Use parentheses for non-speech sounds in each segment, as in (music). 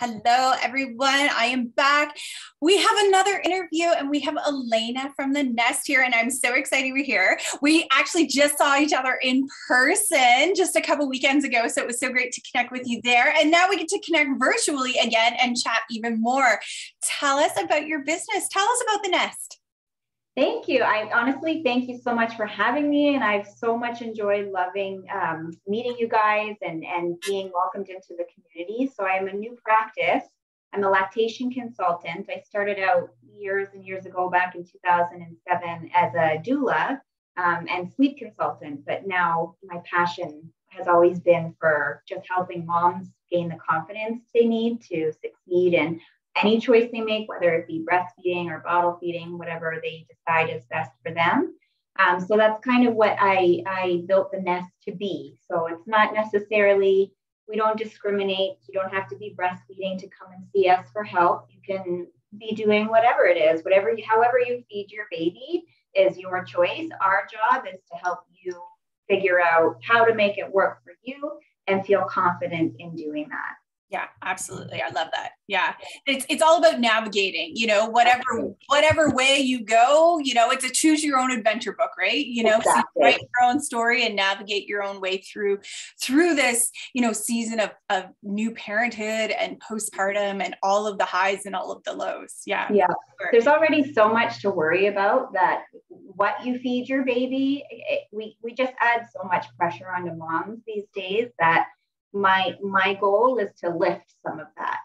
Hello, everyone. I am back. We have another interview and we have Elaina from the Nest here, and I'm so excited we're here. We actually just saw each other in person just a couple weekends ago, so it was so great to connect with you there. And now we get to connect virtually again and chat even more. Tell us about your business. Tell us about the Nest. Thank you. I honestly thank you so much for having me. And I've so much enjoyed loving um, meeting you guys and, and being welcomed into the community. So I'm a new practice. I'm a lactation consultant. I started out years and years ago back in 2007 as a doula um, and sleep consultant. But now my passion has always been for just helping moms gain the confidence they need to succeed and any choice they make, whether it be breastfeeding or bottle feeding, whatever they decide is best for them. Um, so that's kind of what I, I built the nest to be. So it's not necessarily, we don't discriminate. You don't have to be breastfeeding to come and see us for help. You can be doing whatever it is, whatever, however you feed your baby is your choice. Our job is to help you figure out how to make it work for you and feel confident in doing that. Yeah, absolutely. I love that. Yeah. It's it's all about navigating, you know, whatever whatever way you go, you know, it's a choose your own adventure book, right? You know, exactly. so you write your own story and navigate your own way through through this, you know, season of of new parenthood and postpartum and all of the highs and all of the lows. Yeah. Yeah. Sure. There's already so much to worry about that what you feed your baby, it, we we just add so much pressure onto moms these days that my my goal is to lift some of that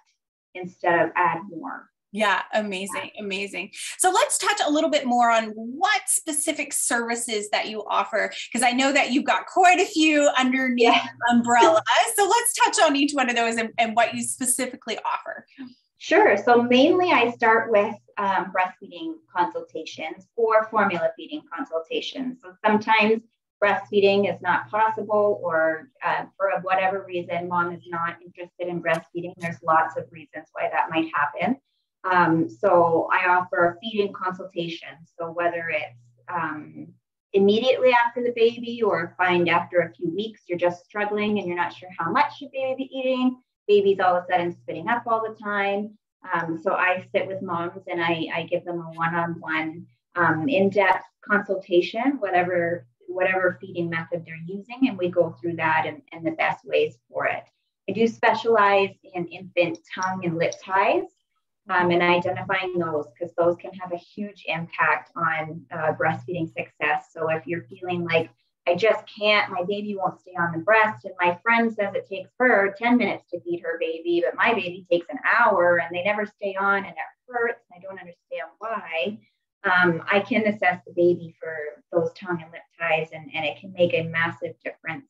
instead of add more. Yeah amazing amazing. So let's touch a little bit more on what specific services that you offer because i know that you've got quite a few underneath yeah. umbrella. So let's touch on each one of those and, and, what you specifically offer. Sure. So mainly i start with um, breastfeeding consultations or formula feeding consultations. So sometimes breastfeeding is not possible or uh, for whatever reason mom is not interested in breastfeeding. There's lots of reasons why that might happen. Um, so i offer feeding consultations so whether it's um, immediately after the baby or find after a few weeks you're just struggling and you're not sure how much your baby be eating baby's all of a sudden spitting up all the time. Um, so i sit with moms and i, I give them a one-on-one um, in-depth consultation whatever whatever feeding method they're using, and we go through that and, and the best ways for it. I do specialize in infant tongue and lip ties um, and identifying those because those can have a huge impact on uh, breastfeeding success. So if you're feeling like I just can't, my baby won't stay on the breast, and my friend says it takes her 10 minutes to feed her baby, but my baby takes an hour and they never stay on and it hurts, and I don't understand why um, I can assess the baby for those tongue and lip ties, and, and it can make a massive difference.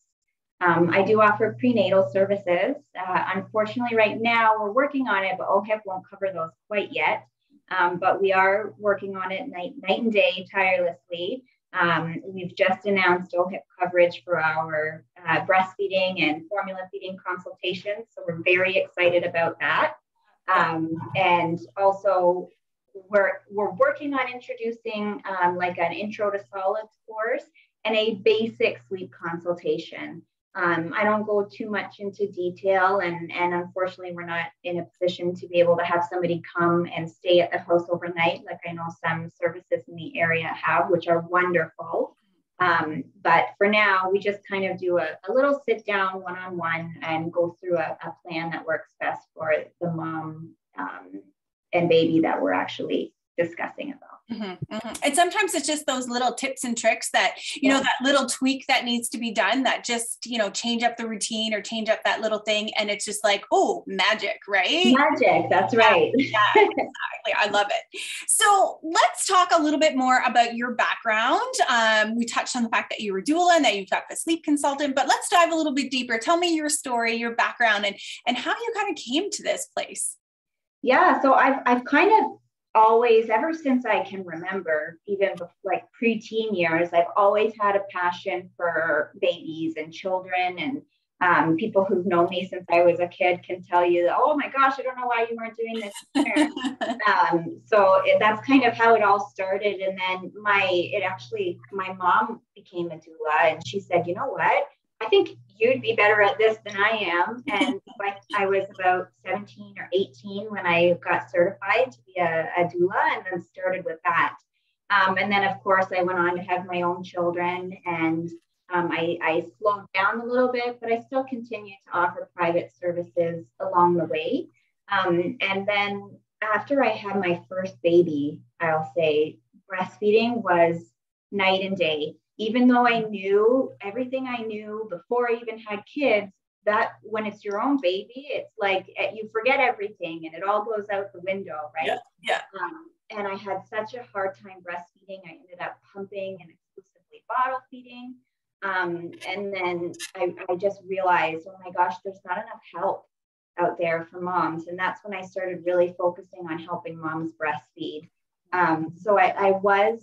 Um, I do offer prenatal services. Uh, unfortunately, right now we're working on it, but OHIP won't cover those quite yet. Um, but we are working on it night, night and day tirelessly. Um, we've just announced OHIP coverage for our uh, breastfeeding and formula feeding consultations. So we're very excited about that. Um, and also we're, we're working on introducing um, like an intro to solids course and a basic sleep consultation. Um, I don't go too much into detail, and, and unfortunately, we're not in a position to be able to have somebody come and stay at the house overnight, like I know some services in the area have, which are wonderful. Um, but for now, we just kind of do a, a little sit down one on one and go through a, a, plan that works best for the mom um, and baby that we're actually discussing about. Mm-hmm, mm-hmm. And sometimes it's just those little tips and tricks that, you yeah. know, that little tweak that needs to be done that just, you know, change up the routine or change up that little thing. And it's just like, oh, magic, right? Magic, that's right. Yeah, yeah exactly. I love it. So let's talk a little bit more about your background. Um, we touched on the fact that you were doula and that you've got the sleep consultant, but let's dive a little bit deeper. Tell me your story, your background, and, and how you kind of came to this place. Yeah, so I've I've kind of always, ever since I can remember, even like preteen years, I've always had a passion for babies and children and um, people who've known me since I was a kid can tell you, that, oh my gosh, I don't know why you weren't doing this. (laughs) um, so it, that's kind of how it all started. And then my, it actually, my mom became a doula and she said, you know what? I think you'd be better at this than I am. And (laughs) like I was about 17 or 18 when I got certified to be a, a doula and then started with that. Um, and then, of course, I went on to have my own children and um, I, I slowed down a little bit, but I still continue to offer private services along the way. Um, and then after I had my first baby, I'll say breastfeeding was night and day. Even though I knew everything I knew before I even had kids, that when it's your own baby, it's like eh, you forget everything and it all goes out the window, right? Yeah. yeah. Um, and I had such a hard time breastfeeding. I ended up pumping and exclusively bottle feeding. Um, and then I, I just realized, oh my gosh, there's not enough help out there for moms. And that's when I started really focusing on helping moms breastfeed. Um, so I, I, was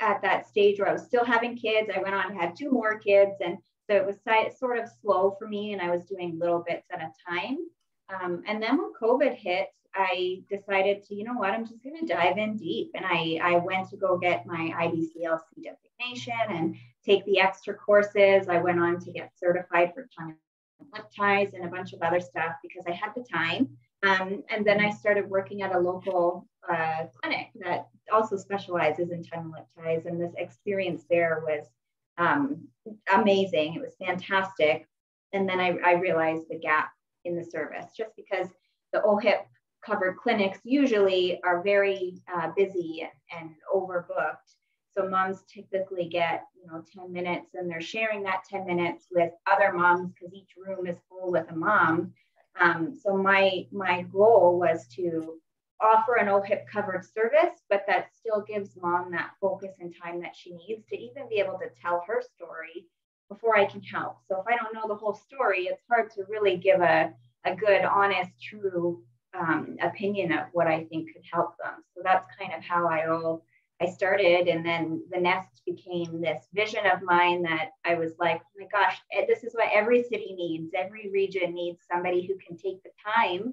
at that stage where I was still having kids. I went on and had two more kids. And so it was sort of slow for me, and I was doing little bits at a time. Um, and then when COVID hit, I decided to, you know what, I'm just going to dive in deep. And I, I went to go get my IBCLC designation and take the extra courses. I went on to get certified for tongue and lip ties and a bunch of other stuff because I had the time. Um, and then I started working at a local uh, clinic that also specializes in tongue and lip ties. And this experience there was um, amazing. It was fantastic. And then I, I realized the gap in the service just because the OHIP covered clinics usually are very uh, busy and, overbooked. So moms typically get, you know, 10 minutes and they're sharing that 10 minutes with other moms because each room is full with a mom. Um, so my my goal was to offer an OHIP covered service, but that still gives mom that focus and time that she needs to even be able to tell her story before I can help. So if I don't know the whole story, it's hard to really give a, a good, honest, true um, opinion of what I think could help them. So that's kind of how I all I started, and then the nest became this vision of mine that I was like, oh my gosh, eh, this is what every city needs. Every region needs somebody who can take the time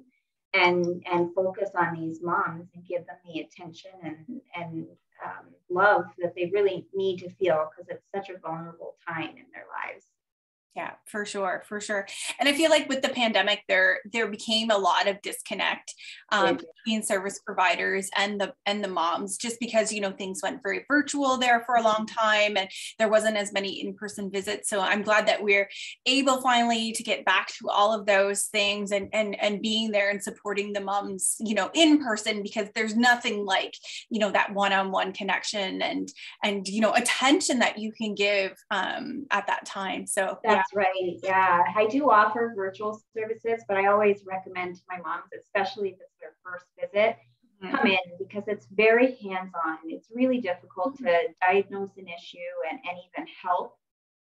and and focus on these moms and give them the attention and and um, love that they really need to feel because it's such a vulnerable time in their lives. Yeah, for sure, for sure. And I feel like with the pandemic, there there became a lot of disconnect um, between service providers and the and the moms, just because you know things went very virtual there for a long time, and there wasn't as many in person visits. So I'm glad that we're able finally to get back to all of those things and and and being there and supporting the moms, you know, in person, because there's nothing like you know that one on one connection and and you know attention that you can give um, at that time. So. Yeah that's right. Yeah. I do offer virtual services, but I always recommend to my moms, especially if it's their first visit, mm-hmm. come in because it's very hands on. It's really difficult mm-hmm. to diagnose an issue and, and even help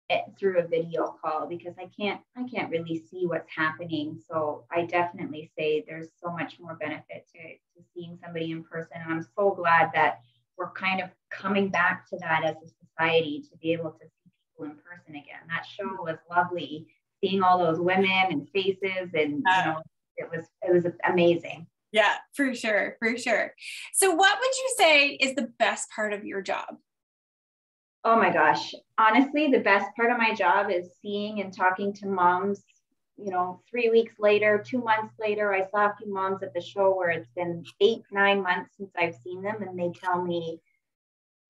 it through a video call because I can't I can't really see what's happening. So I definitely say there's so much more benefit to, to seeing somebody in person. And I'm so glad that we're kind of coming back to that as a society to be able to people in person again. That show was lovely, seeing all those women and faces, and you know, it was it was amazing. Yeah, for sure, for sure. So, what would you say is the best part of your job? Oh my gosh. Honestly, the best part of my job is seeing and talking to moms. You know, three weeks later, two months later, I saw a few moms at the show where it's been eight, nine months since I've seen them, and they tell me,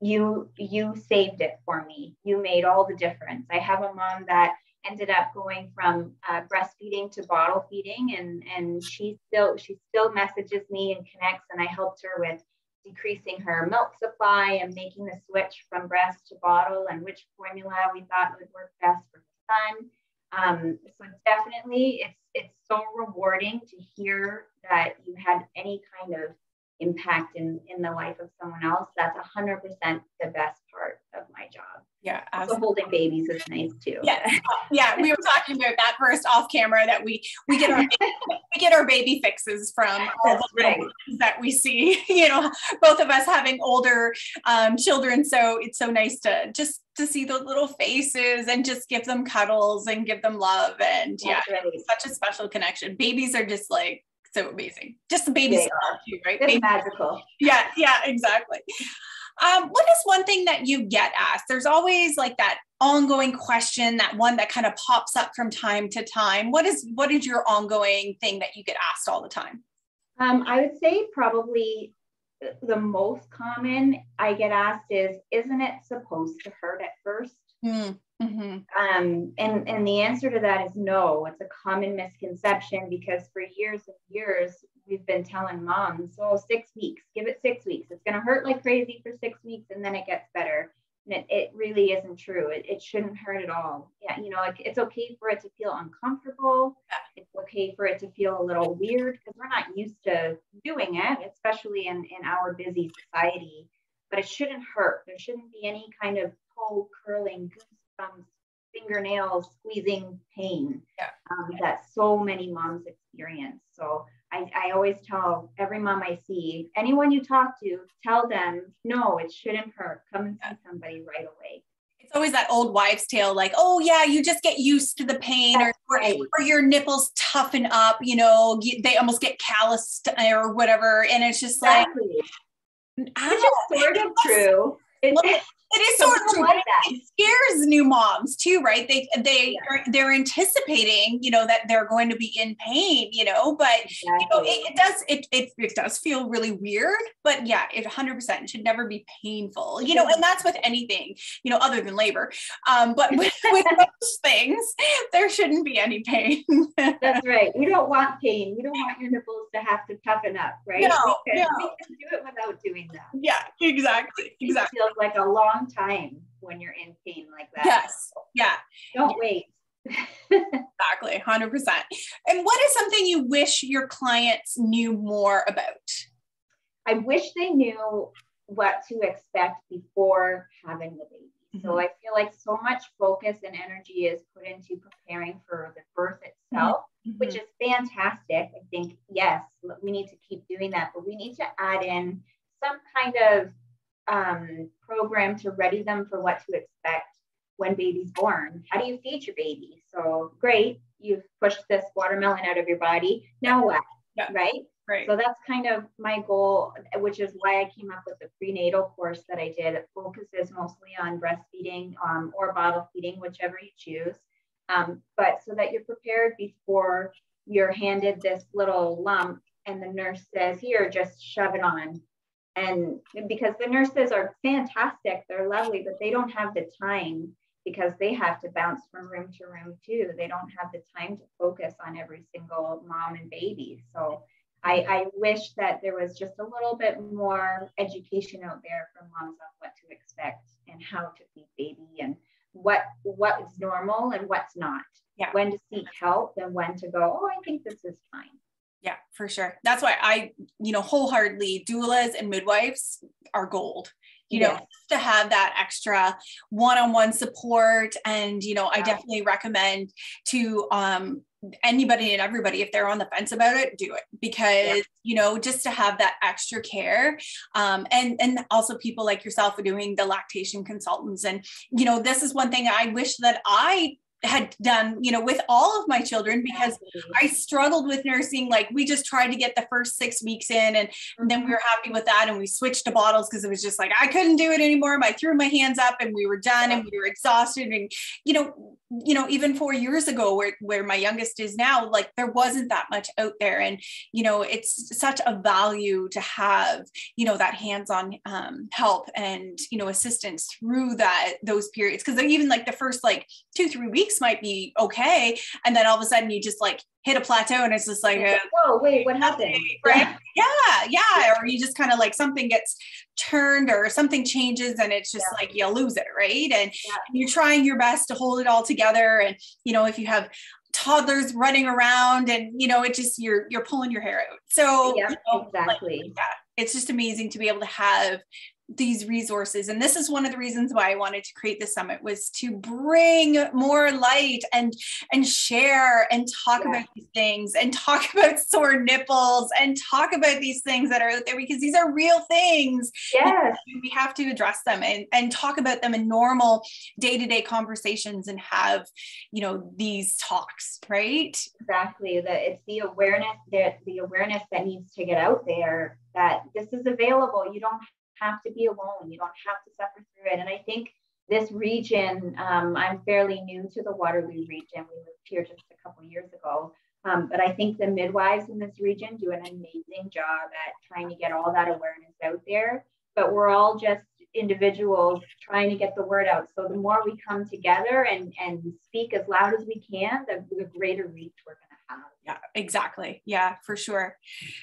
you you saved it for me. You made all the difference. I have a mom that ended up going from uh, breastfeeding to bottle feeding and and she still she still messages me and connects and i helped her with decreasing her milk supply and making the switch from breast to bottle and which formula we thought would work best for her son. Um, so definitely it's it's so rewarding to hear that you had any kind of impact in in the life of someone else that's a 100% the best part of my job yeah also holding babies is nice too yeah yeah we were talking about that first off camera that we we get our we get our baby fixes from all the right. that we see (laughs) you know both of us having older um, children so it's so nice to just to see the little faces and just give them cuddles and give them love and yeah right. such a special connection babies are just like so amazing. Just the baby too, right? It's baby. magical. Yeah, yeah, exactly. Um, what is one thing that you get asked? There's always like that ongoing question, that one that kind of pops up from time to time. What is what is your ongoing thing that you get asked all the time? Um, I would say probably the most common I get asked is, isn't it supposed to hurt at 1st mm, mm-hmm. um, and, and the answer to that is no. It's a common misconception because for years and years, we've been telling moms, oh, six weeks, give it six weeks. It's going to hurt like crazy for six weeks and then it gets better. And it, it really isn't true. It, it shouldn't hurt at all. Yeah, you know, like it's okay for it to feel uncomfortable. It's okay for it to feel a little weird because we're not used to doing it, especially in, in our busy society. But it shouldn't hurt. There shouldn't be any kind of toe curling, goosebumps, fingernails squeezing pain yeah. um, that so many moms experience. So I, I always tell every mom I see, anyone you talk to, tell them, no, it shouldn't hurt. Come and see somebody right away. It's always that old wives' tale, like, oh yeah, you just get used to the pain, or, right. or, your nipples toughen up. You know, they almost get calloused or whatever, and it's just exactly. like, which is sort of true. It, it is sort of. Like it scares new moms too, right? They they yeah. are they're anticipating, you know, that they're going to be in pain, you know, but exactly. you know, it, it, does it, it it does feel really weird, but yeah, it 100% should never be painful, you know, and that's with anything, you know, other than labor. Um, but with, (laughs) with most things, there shouldn't be any pain. that's (laughs) right. We don't want pain. We don't want your nipples to have to toughen up, right? No, we can, no. we can do it without doing that. Yeah, exactly. Exactly. It feels like a long long time when you're in pain like that. Yes. Yeah. Don't wait. (laughs) exactly. 100%. And what is something you wish your clients knew more about? I wish they knew what to expect before having the baby. Mm-hmm. So I feel like so much focus and energy is put into preparing for the birth itself, mm-hmm. which is fantastic. I think, yes, we need to keep doing that, but we need to add in some kind of um, program to ready them for what to expect when baby's born. How do you feed your baby? So great, you've pushed this watermelon out of your body. Now what? Yeah. Right? Right. So that's kind of my goal, which is why I came up with the prenatal course that I did. It focuses mostly on breastfeeding um, or bottle feeding, whichever you choose. Um, but so that you're prepared before you're handed this little lump and the nurse says, Here, just shove it on and because the nurses are fantastic they're lovely but they don't have the time because they have to bounce from room to room too. They don't have the time to focus on every single mom and baby. So I, I wish that there was just a little bit more education out there for moms on what to expect and how to feed baby and what what is normal and what's not. Yeah. when to seek help and when to go oh i think this is fine yeah, for sure. That's why I, you know, wholeheartedly doulas and midwives are gold. You know, to have that extra one-on-one support, and you know, yeah. I definitely recommend to um, anybody and everybody if they're on the fence about it do it because yeah. you know just to have that extra care um, and and also people like yourself are doing the lactation consultants and you know this is one thing i wish that i had done, you know, with all of my children because I struggled with nursing. Like we just tried to get the first six weeks in and, and then we were mm-hmm. happy with that. And we switched to bottles because it was just like, I couldn't do it anymore. I threw my hands up and we were done and we were exhausted. And, you know, you know, even four years ago where, where my youngest is now, like there wasn't that much out there. And, you know, it's such a value to have, you know, that hands-on um, help and, you know, assistance through that, those periods. Cause even like the first like two, three weeks might be okay. And then all of a sudden you just like hit a plateau and it's just like, uh, whoa, wait, what happened? Right. Yeah. Yeah. Or you just kind of like something gets turned or something changes and it's just yeah. like you lose it. Right. And yeah. you're trying your best to hold it all together. And, you know, if you have toddlers running around and you know it just you're you're pulling your hair out so yeah, you know, exactly like, yeah it's just amazing to be able to have these resources. And this is one of the reasons why i wanted to create the summit was to bring more light and and share and talk yeah. about these things and talk (laughs) about sore nipples and talk about these things that are out there because these are real things. Yes. we have to address them and and talk about them in normal day-to-day conversations and have you know these talks right? Exactly. That it's the awareness that the awareness that needs to get out there that this is available. You don't have to be alone. You don't have to suffer through it. And I think this region, um, I'm fairly new to the Waterloo region. We moved here just a couple years ago. Um, but I think the midwives in this region do an amazing job at trying to get all that awareness out there. But we're all just individuals trying to get the word out. So the more we come together and, and speak as loud as we can, the, the greater reach we're going. Yeah, exactly. Yeah, for sure.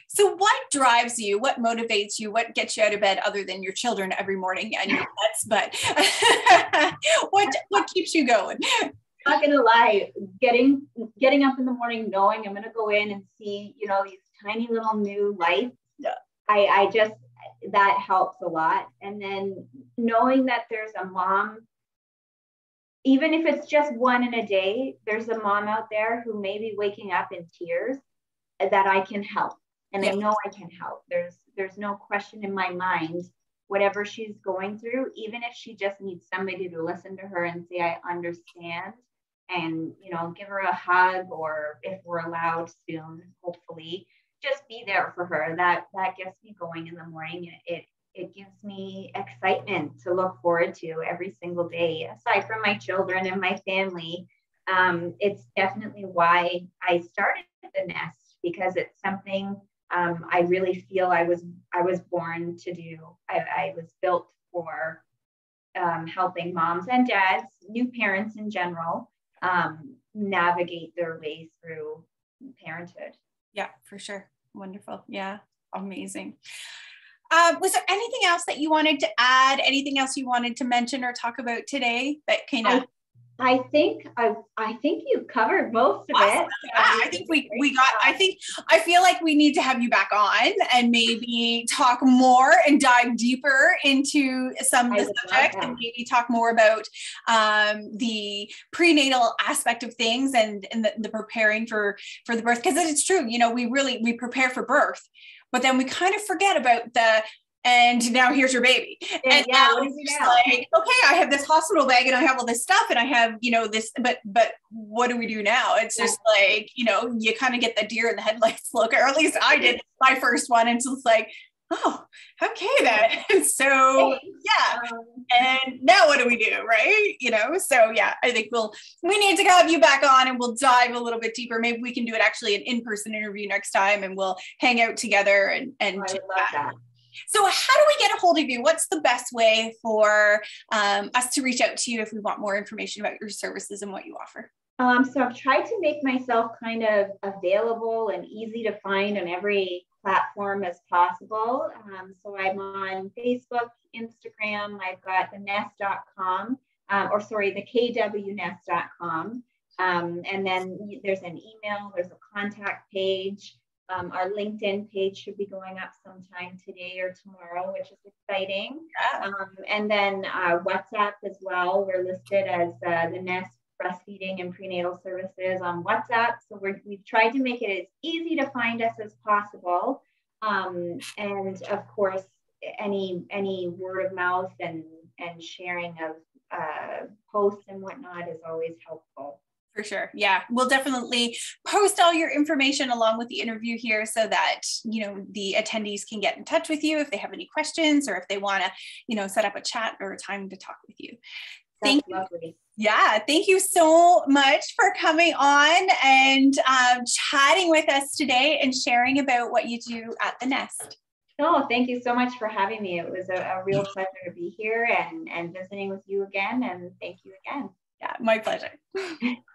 So what drives you? What motivates you? What gets you out of bed other than your children every morning and your pets? But (laughs) what what keeps you going? Not gonna lie, getting getting up in the morning knowing I'm gonna go in and see, you know, these tiny little new lights. Yeah. I, I just that helps a lot. And then knowing that there's a mom, even if it's just one in a day, there's a mom out there who may be waking up in tears that I can help. And I know I can help. There's there's no question in my mind whatever she's going through, even if she just needs somebody to listen to her and say, I understand, and you know, give her a hug, or if we're allowed soon, hopefully, just be there for her. That that gets me going in the morning. It it gives me excitement to look forward to every single day. Aside from my children and my family, um, it's definitely why I started the nest because it's something um, I really feel I was I was born to do. I, I was built for um, helping moms and dads, new parents in general, um, navigate their way through parenthood. Yeah, for sure. Wonderful. Yeah, amazing. Uh, was there anything else that you wanted to add? Anything else you wanted to mention or talk about today that kind of? I think I I think you covered most of awesome. it. Yeah, I think we we got. I think I feel like we need to have you back on and maybe talk more and dive deeper into some of the subject and maybe talk more about um, the prenatal aspect of things and and the, the preparing for for the birth because it's true. You know, we really we prepare for birth, but then we kind of forget about the and now here's your baby. And, and yeah, now it's like, okay, I have this hospital bag and I have all this stuff and I have, you know, this, but but what do we do now? It's just like, you know, you kind of get the deer in the headlights (laughs) look, or at least I did my first one. And so it's like, oh, okay then. (laughs) so yeah. Um, and now what do we do? Right. You know, so yeah, I think we'll we need to have you back on and we'll dive a little bit deeper. Maybe we can do it actually an in-person interview next time and we'll hang out together and and oh, that. So, how do we get a hold of you? What's the best way for um, us to reach out to you if we want more information about your services and what you offer? Um, so, I've tried to make myself kind of available and easy to find on every platform as possible. Um, so, I'm on Facebook, Instagram, I've got the nest.com, um, or sorry, the kwnest.com. Um, and then there's an email, there's a contact page. Um, our LinkedIn page should be going up sometime today or tomorrow, which is exciting. Yeah. Um, and then uh, WhatsApp as well. We're listed as uh, the Nest Breastfeeding and Prenatal Services on WhatsApp. So we have tried to make it as easy to find us as possible. Um, and of course, any any word of mouth and and sharing of uh, posts and whatnot is always helpful. For sure. Yeah. We'll definitely post all your information along with the interview here so that, you know, the attendees can get in touch with you if they have any questions or if they want to, you know, set up a chat or a time to talk with you. Thank That's you. Yeah, thank you so much for coming on and um, chatting with us today and sharing about what you do at the Nest. Oh, thank you so much for having me. It was a, a real pleasure to be here and, and visiting with you again. And thank you again. Yeah, my pleasure. (laughs)